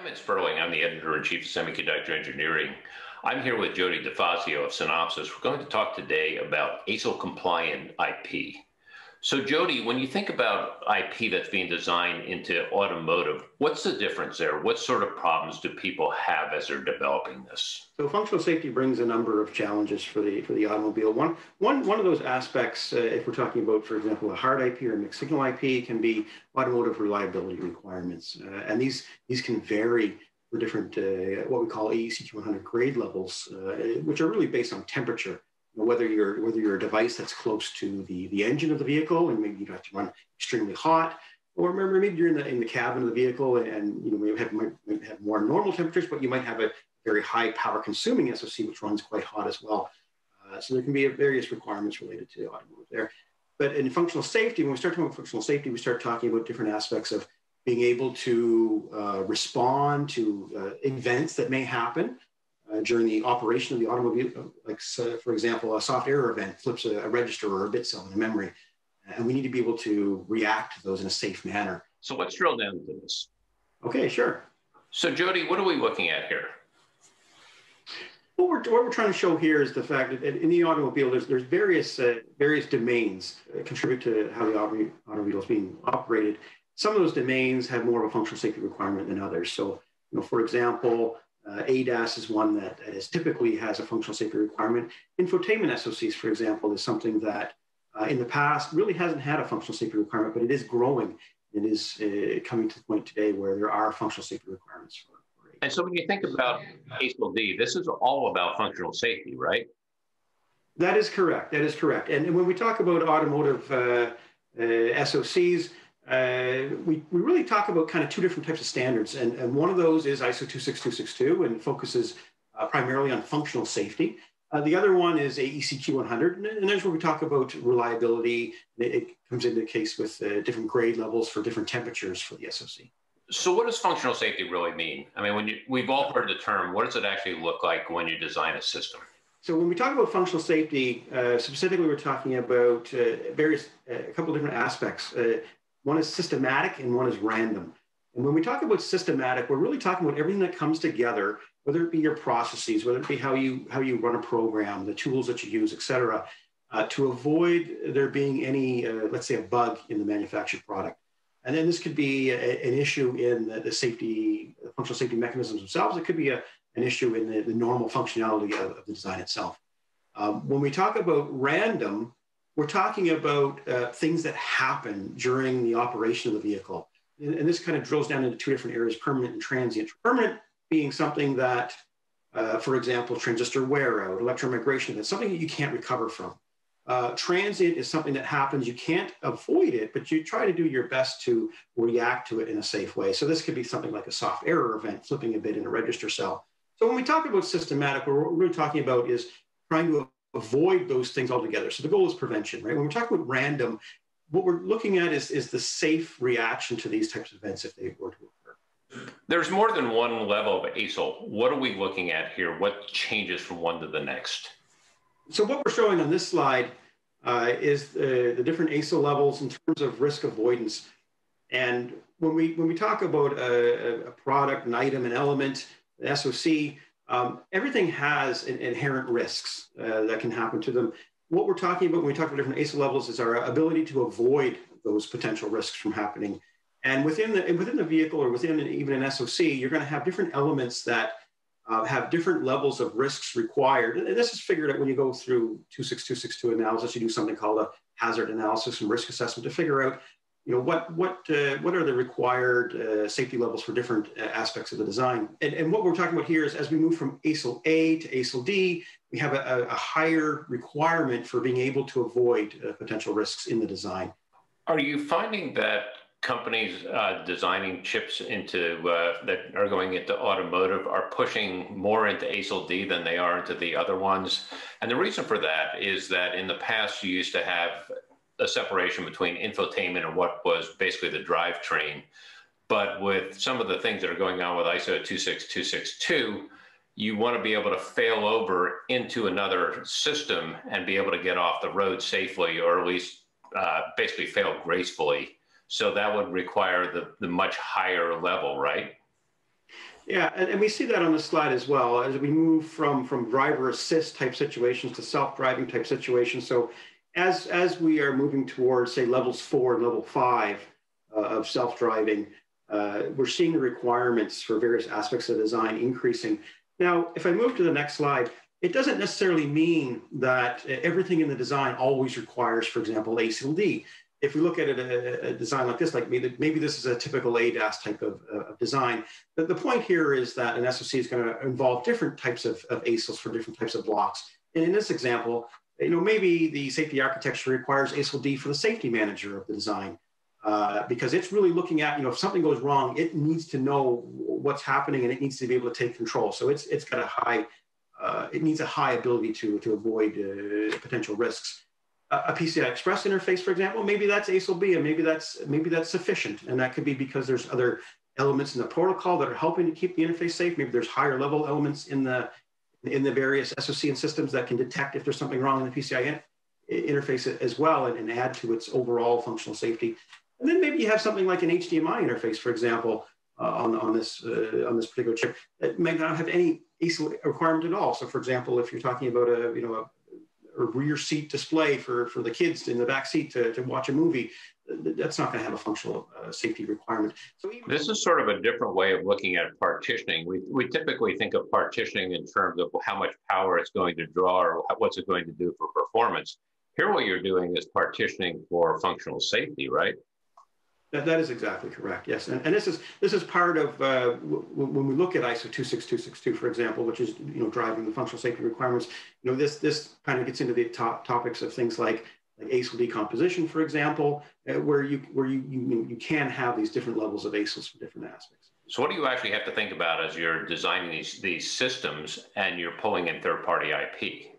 I'm Ed Sperling. I'm the editor in chief of Semiconductor Engineering. I'm here with Jody DeFazio of Synopsys. We're going to talk today about ASIL compliant IP. So, Jody, when you think about IP that's being designed into automotive, what's the difference there? What sort of problems do people have as they're developing this? So, functional safety brings a number of challenges for the for the automobile. One one one of those aspects, uh, if we're talking about, for example, a hard IP or a mixed signal IP, can be automotive reliability requirements, uh, and these these can vary for different uh, what we call AEC 100 grade levels, uh, which are really based on temperature whether you're whether you're a device that's close to the the engine of the vehicle and maybe you have to run extremely hot, or remember maybe you're in the in the cabin of the vehicle and you know you have might, might have more normal temperatures, but you might have a very high power consuming SoC which runs quite hot as well. Uh, so there can be various requirements related to automotive there. But in functional safety, when we start talking about functional safety, we start talking about different aspects of being able to uh, respond to uh, events that may happen uh, during the operation of the automobile, like so for example, a soft error event flips a, a, register or a bit cell in the memory, and we need to be able to react to those in a safe manner. So let's drill down into this. Okay, sure. So Jody, what are we looking at here? What we're, what we're trying to show here is the fact that in the automobile, there's, there's various, uh, various domains that contribute to how the automobile is being operated. Some of those domains have more of a functional safety requirement than others. So, you know, for example, uh, ADAS is one that is typically has a functional safety requirement. Infotainment SoCs, for example, is something that uh, in the past really hasn't had a functional safety requirement, but it is growing. It is uh, coming to the point today where there are functional safety requirements for. for and so when you think about ASIL D, this is all about functional safety, right? That is correct. That is correct. And when we talk about automotive uh, uh, SoCs, uh, we, we really talk about kind of two different types of standards. And, and one of those is ISO 26262 and focuses uh, primarily on functional safety. Uh, the other one is AEC 100 and there's where we talk about reliability. It, it comes into the case with uh, different grade levels for different temperatures for the SoC. So, what does functional safety really mean? I mean, when you, we've all heard the term, what does it actually look like when you design a system? So, when we talk about functional safety, uh, specifically, we're talking about uh, various, a couple different aspects. One is systematic and one is random. And when we talk about systematic, we're really talking about everything that comes together, whether it be your processes, whether it be how you how you run a program, the tools that you use, et cetera, uh, to avoid there being any, uh, let's say, a bug in the manufactured product. And then this could be a, an issue in the, the, safety, the functional safety mechanisms themselves. It could be a, an issue in the, the normal functionality of, of, the design itself. Um, when we talk about random, we're talking about uh, things that happen during the operation of the vehicle. And, and, this kind of drills down into two different areas, permanent and transient. Permanent being something that, uh, for example, transistor wear out, electromigration, that's something that you can't recover from. Uh, transient is something that happens, you can't avoid it, but you try to do your best to react to it in a safe way. So this could be something like a soft error event, flipping a bit in a register cell. So when we talk about systematic, what we're really talking about is trying to avoid those things altogether. So the goal is prevention, right? When we're talking about random, what we're looking at is, is the safe reaction to these types of events if they were to occur. There's more than one level of ASIL. What are we looking at here? What changes from one to the next? So what we're showing on this slide uh, is the, the different ASIL levels in terms of risk avoidance. And when we, when we talk about a, a product, an item, an element, an SOC, um, everything has in, inherent risks uh, that can happen to them. What we're talking about when we talk about different ASIL levels is our ability to avoid those potential risks from happening. And within the, within the vehicle or within even an SOC, you're going to have different elements that uh, have different levels of risks required. And this is figured out when you go through 26262 analysis, you do something called a hazard analysis and risk assessment to figure out you know, what, what, uh, what are the required uh, safety levels for different uh, aspects of the design? And, and, what we're talking about here is as we move from ASIL A to ASIL D, we have a, a higher requirement for being able to avoid uh, potential risks in the design. Are you finding that companies uh, designing chips into uh, that are going into automotive are pushing more into ASIL D than they are into the other ones? And the reason for that is that in the past you used to have a separation between infotainment and what was basically the drivetrain. But with some of the things that are going on with ISO 26262, you want to be able to fail over into another system and be able to get off the road safely or at least uh, basically fail gracefully. So that would require the, the much higher level, right? Yeah, and, and, we see that on the slide as well as we move from from driver assist type situations to self-driving type situations. So as as we are moving towards say levels four and level five uh, of self-driving, uh, we're seeing the requirements for various aspects of design increasing. Now, if I move to the next slide, it doesn't necessarily mean that everything in the design always requires, for example, ASIL D if we look at a, a, design like this, like maybe, maybe this is a typical ADAS type of, uh, design, but the point here is that an SOC is going to involve different types of, of ASILs for different types of blocks. And in this example, you know, maybe the safety architecture requires ASIL D for the safety manager of the design. Uh, because it's really looking at, you know, if something goes wrong, it needs to know what's happening and it needs to be able to take control. So it's, it's got a high, uh, it needs a high ability to, to avoid uh, potential risks a PCI Express interface, for example, maybe that's ASIL B, and maybe that's maybe that's sufficient, and that could be because there's other elements in the protocol that are helping to keep the interface safe. Maybe there's higher level elements in the in the various SOC and systems that can detect if there's something wrong in the PCI in, interface as well, and, and, add to its overall functional safety. And then maybe you have something like an HDMI interface, for example, uh, on on this uh, on this particular chip that may not have any ASIL requirement at all. So, for example, if you're talking about a you know a or rear seat display for, for the kids in the back seat to, to watch a movie, that's not going to have a functional uh, safety requirement. So even- this is sort of a different way of looking at partitioning. We, we typically think of partitioning in terms of how much power it's going to draw or what's it going to do for performance. Here, what you're doing is partitioning for functional safety, right? That, that is exactly correct. Yes, and, and this is this is part of uh, when we look at ISO 26262, for example, which is you know driving the functional safety requirements. You know this this kind of gets into the top topics of things like like ASIL decomposition, for example, uh, where you where you, you you can have these different levels of ASILs for different aspects. So what do you actually have to think about as you're designing these these systems and you're pulling in third party IP?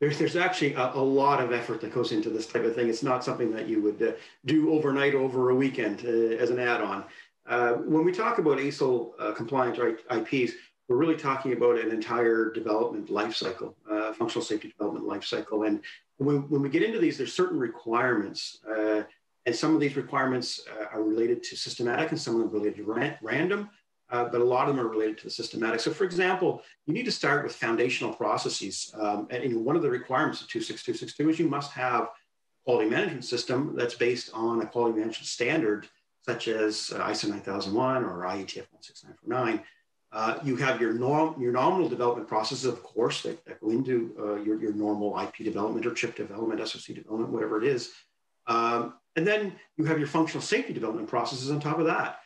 there's, there's actually a, a, lot of effort that goes into this type of thing. It's not something that you would uh, do overnight over a weekend uh, as an add-on. Uh, when we talk about ASIL uh, compliant IPs, we're really talking about an entire development lifecycle, uh, functional safety development life cycle. And when, when we get into these, there's certain requirements. Uh, and some of these requirements are related to systematic and some of them related to ran random uh, but a lot of them are related to the systematic. So for example, you need to start with foundational processes. Um, and, and, one of the requirements of 26262 is you must have a quality management system that's based on a quality management standard, such as uh, ISO 9001 or IATF 16949. Uh, you have your, norm, your nominal development processes, of course, that, that go into uh, your, your normal IP development or chip development, SOC development, whatever it is. Um, and then you have your functional safety development processes on top of that.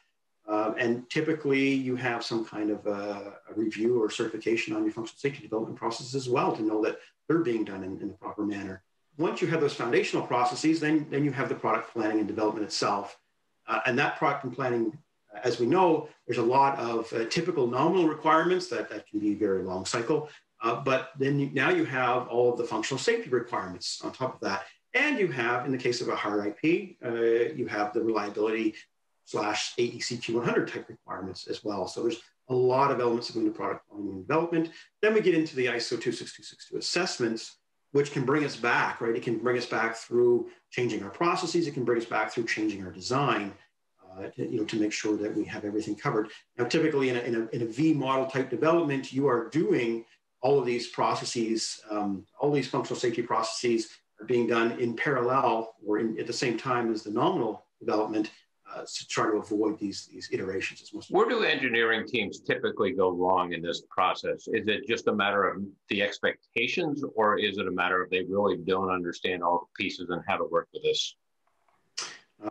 Uh, and typically you have some kind of a, a, review or certification on your functional safety development processes as well to know that they're being done in, in the proper manner. Once you have those foundational processes, then, then you have the product planning and development itself. Uh, and that product and planning, uh, as we know, there's a lot of uh, typical nominal requirements that, that can be a very long cycle. Uh, but then you, now you have all of the functional safety requirements on top of that. And you have, in the case of a hard IP, uh, you have the reliability slash AEC Q100 type requirements as well. So there's a lot of elements of new product development. Then we get into the ISO 26262 assessments, which can bring us back, right? It can bring us back through changing our processes. It can bring us back through changing our design, uh, to, you know, to make sure that we have everything covered. Now, typically in a, in a, in a V model type development, you are doing all of these processes, um, all these functional safety processes are being done in parallel or in, at the same time as the nominal development uh, to try to avoid these these iterations as much. Where do engineering teams typically go wrong in this process? Is it just a matter of the expectations, or is it a matter of they really don't understand all the pieces and how to work with this?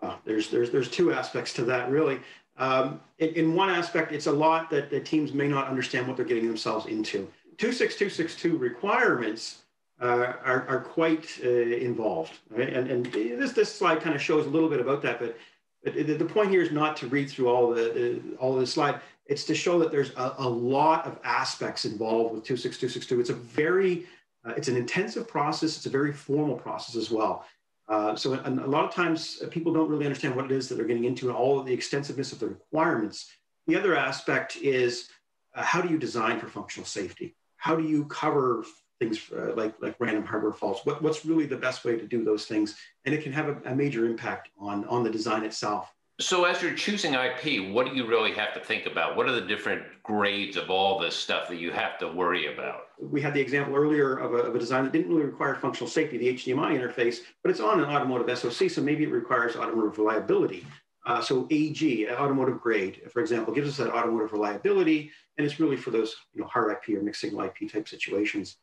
Uh, there's there's there's two aspects to that really. Um, in, in, one aspect, it's a lot that the teams may not understand what they're getting themselves into. 26262 requirements uh, are, are quite uh, involved, right? And, and this, this slide kind of shows a little bit about that, but the, the point here is not to read through all the, the all of the slide. It's to show that there's a, a, lot of aspects involved with 26262. It's a very, uh, it's an intensive process. It's a very formal process as well. Uh, so a, a lot of times uh, people don't really understand what it is that they're getting into and all of the extensiveness of the requirements. The other aspect is uh, how do you design for functional safety? How do you cover things uh, like, like random hardware faults. What, what's really the best way to do those things? And it can have a, a, major impact on, on the design itself. So, as you're choosing IP, what do you really have to think about? What are the different grades of all this stuff that you have to worry about? We had the example earlier of a, of a design that didn't really require functional safety, the HDMI interface, but it's on an automotive SoC, so maybe it requires automotive reliability. Uh, so AG, automotive grade, for example, gives us that automotive reliability, and it's really for those you know, hard IP or mixed signal IP type situations.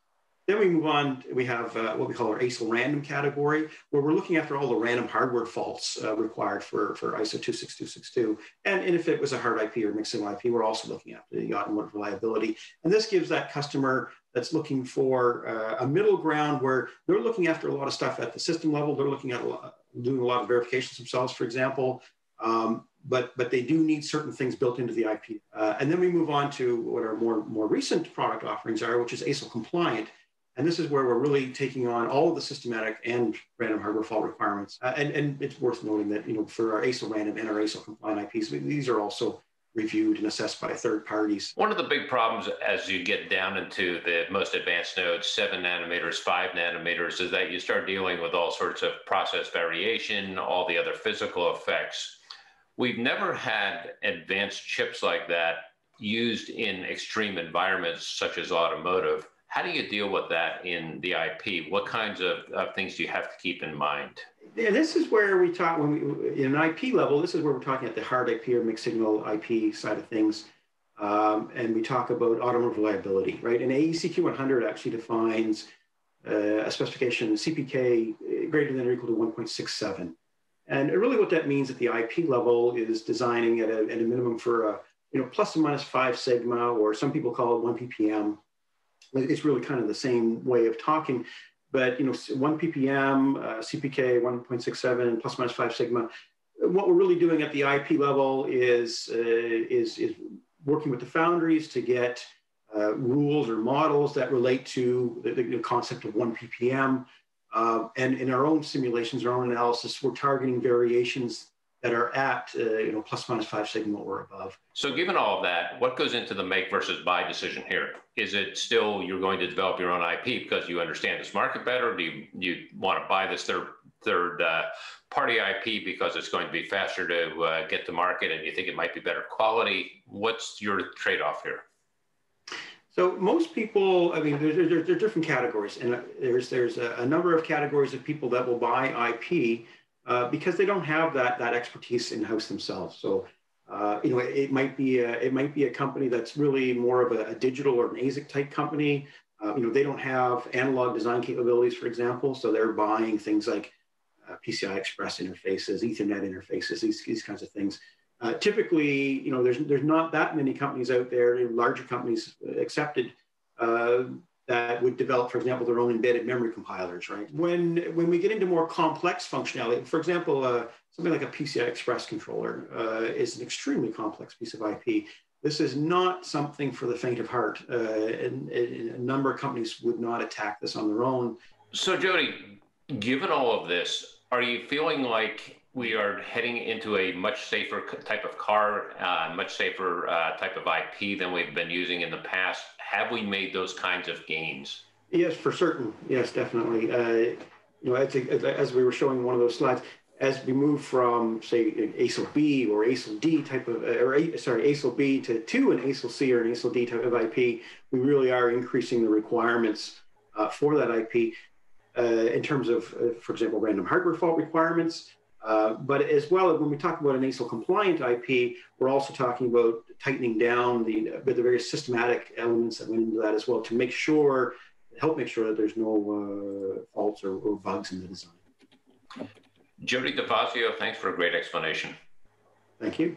Then we move on, we have uh, what we call our ASIL random category, where we're looking after all the random hardware faults uh, required for, for ISO 26262. And, if it was a hard IP or mixed IP, we're also looking after the automotive reliability. And this gives that customer that's looking for uh, a middle ground where they're looking after a lot of stuff at the system level. They're looking at a lot, doing a lot of verifications themselves, for example. Um, but but they do need certain things built into the IP. Uh, and then we move on to what our more more recent product offerings are, which is ASIL compliant. And this is where we're really taking on all of the systematic and random hardware fault requirements. Uh, and, and it's worth noting that, you know, for our ASIL random and our ASIL compliant IPs, these are also reviewed and assessed by third parties. One of the big problems as you get down into the most advanced nodes, seven nanometers, five nanometers, is that you start dealing with all sorts of process variation, all the other physical effects. We've never had advanced chips like that used in extreme environments such as automotive. How do you deal with that in the IP? What kinds of, of things do you have to keep in mind? Yeah, this is where we talk when we in an IP level. This is where we're talking at the hard IP or mixed signal IP side of things, um, and we talk about automotive reliability, right? And AEC-Q 100 actually defines uh, a specification CPK greater than or equal to 1.67, and really what that means at the IP level is designing at a, at a minimum for a you know plus or minus five sigma, or some people call it one ppm it's really kind of the same way of talking. But you know, one ppm, uh, CPK 1.67 plus minus five sigma. What we're really doing at the IP level is uh, is is working with the foundries to get uh, rules or models that relate to the, the concept of one ppm. Uh, and in our own simulations, our own analysis, we're targeting variations that are at uh, you know plus minus five sigma or above. So, given all of that, what goes into the make versus buy decision here? Is it still you're going to develop your own IP because you understand this market better? Do you, you want to buy this third third uh, party IP because it's going to be faster to uh, get to market and you think it might be better quality? What's your trade off here? So most people, I mean, there, there, there are different categories, and there's there's a, a number of categories of people that will buy IP uh, because they don't have that that expertise in house themselves. So. Uh, you know, it, it, might be a, it might be a company that's really more of a, a digital or an ASIC type company. Uh, you know, they don't have analog design capabilities, for example, so they're buying things like uh, PCI Express interfaces, Ethernet interfaces, these, these kinds of things. Uh, typically, you know, there's there's not that many companies out there, larger companies excepted, that would develop, for example, their own embedded memory compilers, right? When, when we get into more complex functionality, for example, uh, something like a PCI Express controller uh, is an extremely complex piece of IP. This is not something for the faint of heart, uh, and, and, a number of companies would not attack this on their own. So, Jody, given all of this, are you feeling like we are heading into a much safer type of car, uh, much safer uh, type of IP than we've been using in the past? have we made those kinds of gains? Yes, for certain. Yes, definitely. Uh, you know, as, as we were showing one of those slides, as we move from say ASIL B or ASIL D type of, uh, or sorry, ASIL B to, to an ASIL C or an ASIL D type of IP, we really are increasing the requirements uh, for that IP uh, in terms of, uh, for example, random hardware fault requirements, uh, but as well, when we talk about an ASIL compliant IP, we're also talking about tightening down the, the various systematic elements that went into that as well to make sure, help make sure that there's no uh, faults or, or bugs in the design. Jody DeFazio, thanks for a great explanation. Thank you.